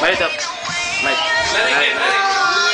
Mari top. Mari. Mari. Mari.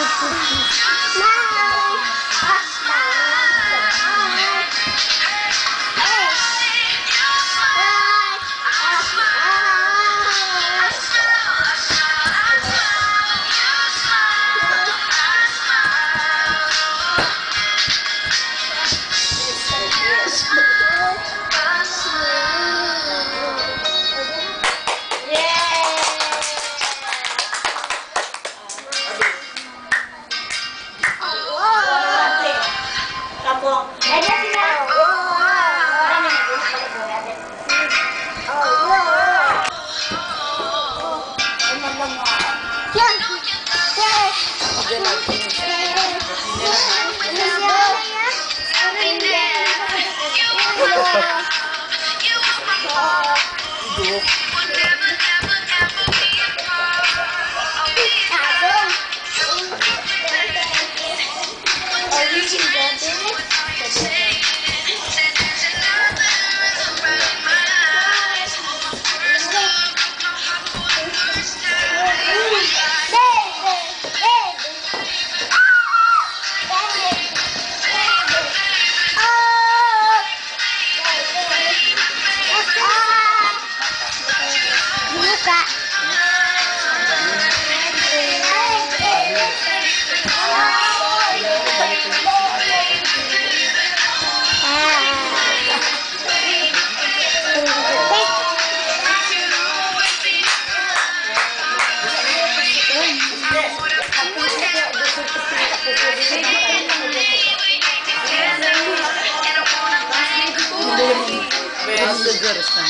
Mom. も That's the good time.